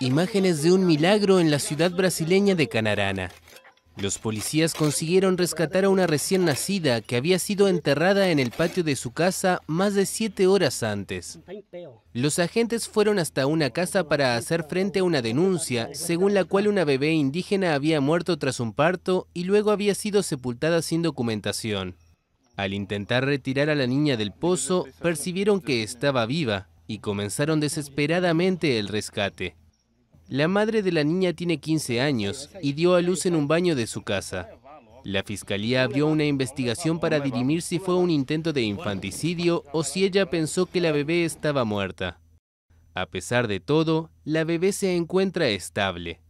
Imágenes de un milagro en la ciudad brasileña de Canarana. Los policías consiguieron rescatar a una recién nacida que había sido enterrada en el patio de su casa más de siete horas antes. Los agentes fueron hasta una casa para hacer frente a una denuncia, según la cual una bebé indígena había muerto tras un parto y luego había sido sepultada sin documentación. Al intentar retirar a la niña del pozo, percibieron que estaba viva y comenzaron desesperadamente el rescate. La madre de la niña tiene 15 años y dio a luz en un baño de su casa. La fiscalía abrió una investigación para dirimir si fue un intento de infanticidio o si ella pensó que la bebé estaba muerta. A pesar de todo, la bebé se encuentra estable.